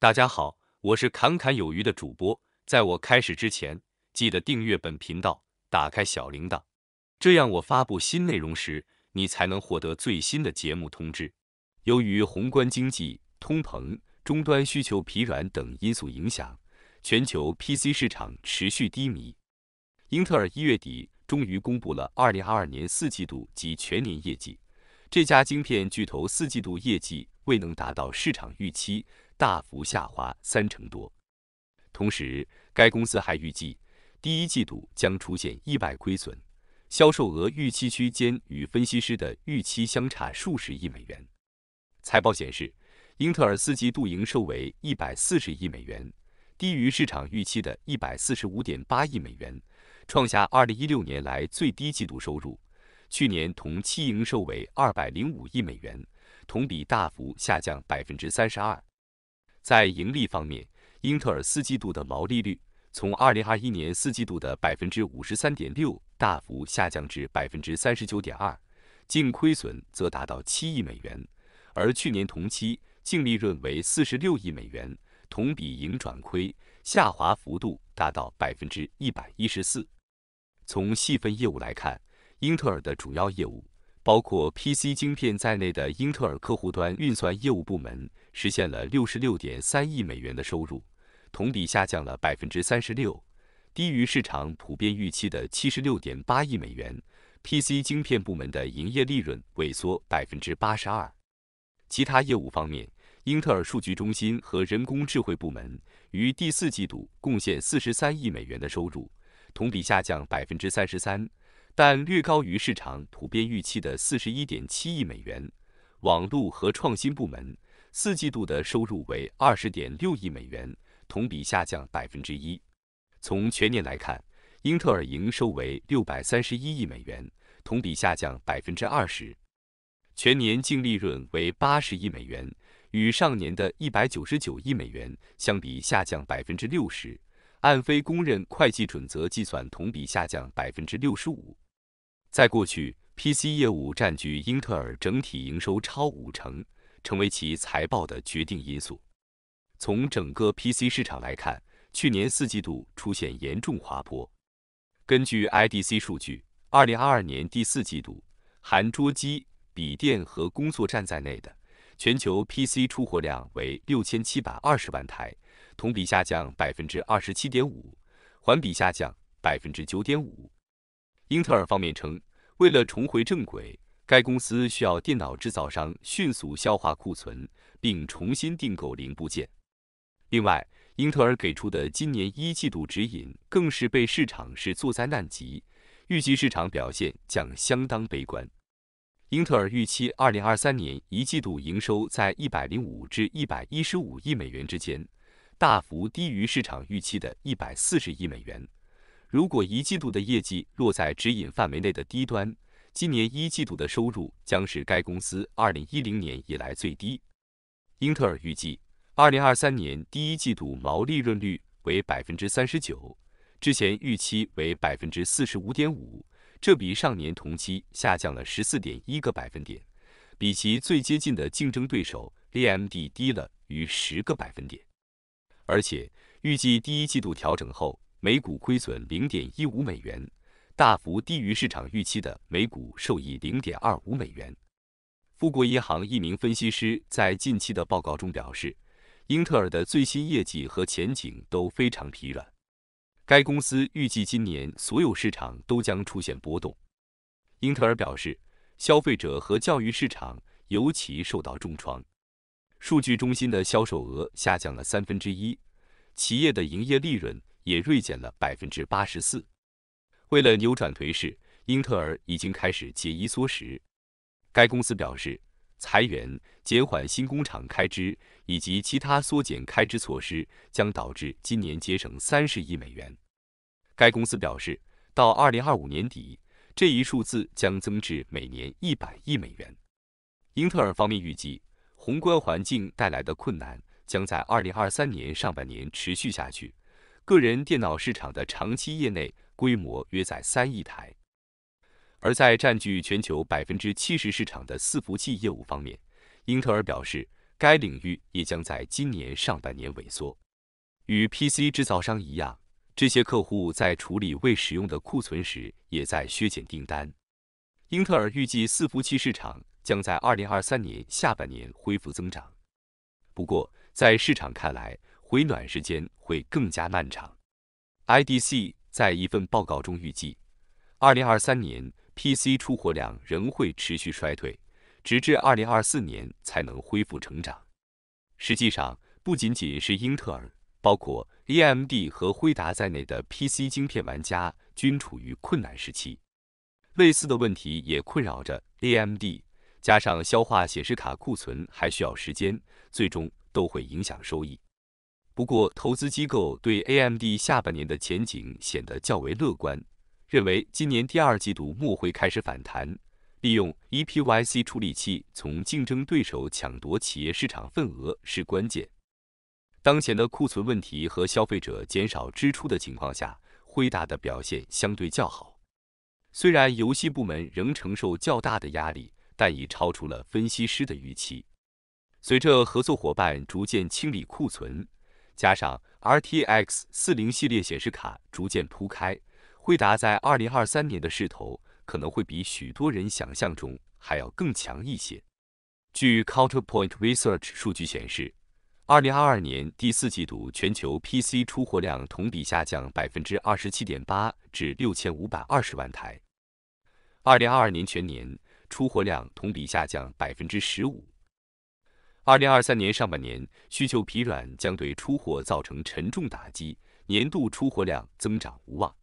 大家好，我是侃侃有余的主播。在我开始之前，记得订阅本频道，打开小铃铛，这样我发布新内容时，你才能获得最新的节目通知。由于宏观经济、通膨、终端需求疲软等因素影响，全球 PC 市场持续低迷。英特尔一月底终于公布了二零二二年四季度及全年业绩。这家晶片巨头四季度业绩未能达到市场预期，大幅下滑三成多。同时，该公司还预计第一季度将出现意外亏损，销售额预期区间与分析师的预期相差数十亿美元。财报显示，英特尔四季度营收为一百四十亿美元，低于市场预期的一百四十五点八亿美元，创下二零一六年来最低季度收入。去年同期营收为二百零五亿美元，同比大幅下降百分之三十二。在盈利方面，英特尔四季度的毛利率从二零二一年四季度的百分之五十三点六大幅下降至百分之三十九点二，净亏损则达到七亿美元，而去年同期净利润为四十六亿美元，同比盈转亏，下滑幅度达到百分之一百一十四。从细分业务来看，英特尔的主要业务，包括 PC 晶片在内的英特尔客户端运算业务部门，实现了六十六点三亿美元的收入，同比下降了百分之三十六，低于市场普遍预期的七十六点八亿美元。PC 晶片部门的营业利润萎缩百分之八十二。其他业务方面，英特尔数据中心和人工智慧部门于第四季度贡献四十三亿美元的收入，同比下降百分之三十三。但略高于市场普遍预期的四十一点七亿美元。网络和创新部门四季度的收入为二十点六亿美元，同比下降百分之一。从全年来看，英特尔营收为六百三十一亿美元，同比下降百分之二十。全年净利润为八十亿美元，与上年的一百九十九亿美元相比下降百分之六十。按非公认会计准则计算，同比下降百分之六十五。在过去，PC 业务占据英特尔整体营收超五成，成为其财报的决定因素。从整个 PC 市场来看，去年四季度出现严重滑坡。根据 IDC 数据，二零二二年第四季度，含桌机、笔电和工作站在内的全球 PC 出货量为六千七百二十万台，同比下降百分之二十七点五，环比下降百分之九点五。英特尔方面称，为了重回正轨，该公司需要电脑制造商迅速消化库存，并重新订购零部件。另外，英特尔给出的今年一季度指引更是被市场视作灾难级，预计市场表现将相当悲观。英特尔预期二零二三年一季度营收在一百零五至一百一十五亿美元之间，大幅低于市场预期的一百四十亿美元。如果一季度的业绩落在指引范围内的低端，今年一季度的收入将是该公司二零一零年以来最低。英特尔预计，二零二三年第一季度毛利润率为百分之三十九，之前预期为百分之四十五点五，这比上年同期下降了十四点一个百分点，比其最接近的竞争对手 AMD 低了逾十个百分点，而且预计第一季度调整后。每股亏损零点一五美元，大幅低于市场预期的每股受益零点二五美元。富国银行一名分析师在近期的报告中表示，英特尔的最新业绩和前景都非常疲软。该公司预计今年所有市场都将出现波动。英特尔表示，消费者和教育市场尤其受到重创。数据中心的销售额下降了三分之一，企业的营业利润。也锐减了百分之八十四。为了扭转颓势，英特尔已经开始节衣缩食。该公司表示，裁员、减缓新工厂开支以及其他缩减开支措施将导致今年节省三十亿美元。该公司表示，到二零二五年底，这一数字将增至每年一百亿美元。英特尔方面预计，宏观环境带来的困难将在二零二三年上半年持续下去。个人电脑市场的长期业内规模约在三亿台，而在占据全球百分之七十市场的伺服器业务方面，英特尔表示，该领域也将在今年上半年萎缩。与 PC 制造商一样，这些客户在处理未使用的库存时，也在削减订单。英特尔预计伺服器市场将在2023年下半年恢复增长，不过在市场看来，回暖时间会更加漫长。IDC 在一份报告中预计，2023年 PC 出货量仍会持续衰退，直至2024年才能恢复成长。实际上，不仅仅是英特尔，包括 AMD 和辉达在内的 PC 晶片玩家均处于困难时期。类似的问题也困扰着 AMD，加上消化显示卡库存还需要时间，最终都会影响收益。不过，投资机构对 AMD 下半年的前景显得较为乐观，认为今年第二季度末会开始反弹，利用 EPYC 处理器从竞争对手抢夺企业市场份额是关键。当前的库存问题和消费者减少支出的情况下，辉达的表现相对较好。虽然游戏部门仍承受较大的压力，但已超出了分析师的预期。随着合作伙伴逐渐清理库存，加上 RTX 40系列显示卡逐渐铺开，惠达在2023年的势头可能会比许多人想象中还要更强一些。据 Counterpoint Research 数据显示，2022年第四季度全球 PC 出货量同比下降27.8%至6520万台。二零二二年全年出货量同比下降百分之十五。二零二三年上半年需求疲软将对出货造成沉重打击，年度出货量增长无望。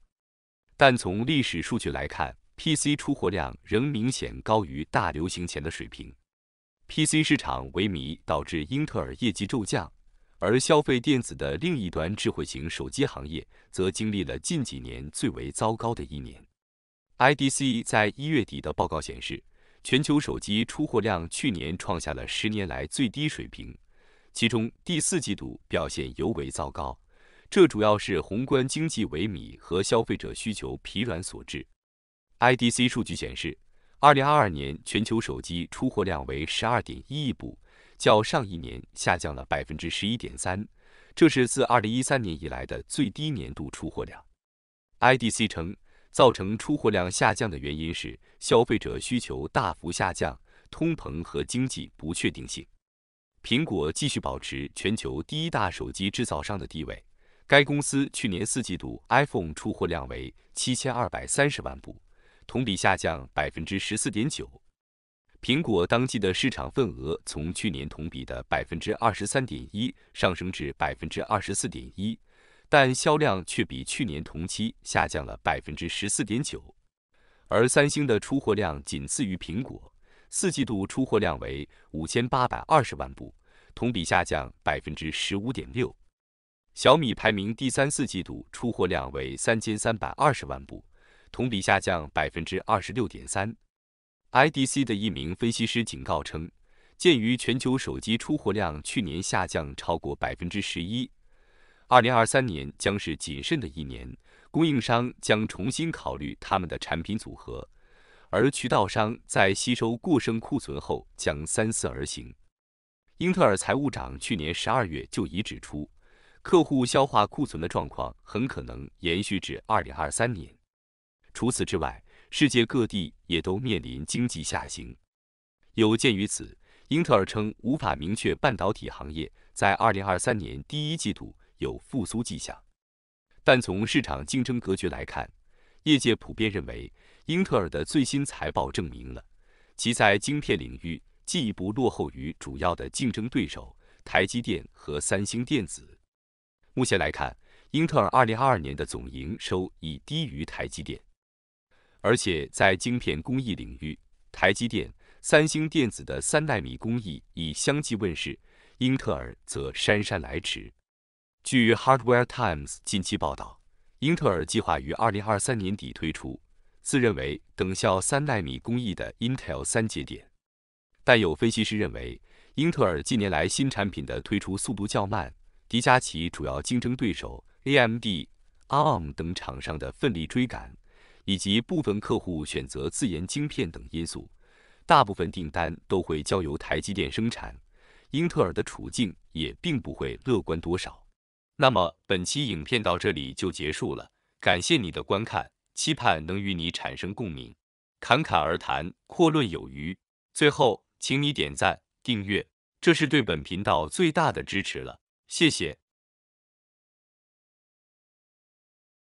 但从历史数据来看，PC 出货量仍明显高于大流行前的水平。PC 市场萎靡导致英特尔业绩骤降，而消费电子的另一端智慧型手机行业则经历了近几年最为糟糕的一年。IDC 在一月底的报告显示，全球手机出货量去年创下了十年来最低水平，其中第四季度表现尤为糟糕。这主要是宏观经济萎靡和消费者需求疲软所致。IDC 数据显示，二零二二年全球手机出货量为十二点一亿部，较上一年下降了百分之十一点三，这是自二零一三年以来的最低年度出货量。IDC 称。造成出货量下降的原因是消费者需求大幅下降、通膨和经济不确定性。苹果继续保持全球第一大手机制造商的地位，该公司去年四季度 iPhone 出货量为七千二百三十万部，同比下降百分之十四点九。苹果当季的市场份额从去年同比的百分之二十三点一上升至百分之二十四点一。但销量却比去年同期下降了百分之十四点九，而三星的出货量仅次于苹果，四季度出货量为五千八百二十万部，同比下降百分之十五点六。小米排名第三，四季度出货量为三千三百二十万部，同比下降百分之二十六点三。IDC 的一名分析师警告称，鉴于全球手机出货量去年下降超过百分之十一。二零二三年将是谨慎的一年，供应商将重新考虑他们的产品组合，而渠道商在吸收过剩库存后将三思而行。英特尔财务长去年十二月就已指出，客户消化库存的状况很可能延续至二零二三年。除此之外，世界各地也都面临经济下行。有鉴于此，英特尔称无法明确半导体行业在二零二三年第一季度。有复苏迹象，但从市场竞争格局来看，业界普遍认为，英特尔的最新财报证明了其在晶片领域进一步落后于主要的竞争对手台积电和三星电子。目前来看，英特尔2022年的总营收已低于台积电，而且在晶片工艺领域，台积电、三星电子的三纳米工艺已相继问世，英特尔则姗姗来迟。据 Hardware Times 近期报道，英特尔计划于2023年底推出自认为等效三纳米工艺的 Intel 三节点，但有分析师认为，英特尔近年来新产品的推出速度较慢，迪加其主要竞争对手 AMD、ARM 等厂商的奋力追赶，以及部分客户选择自研晶片等因素，大部分订单都会交由台积电生产。英特尔的处境也并不会乐观多少。那么本期影片到这里就结束了，感谢你的观看，期盼能与你产生共鸣。侃侃而谈，阔论有余。最后，请你点赞、订阅，这是对本频道最大的支持了，谢谢。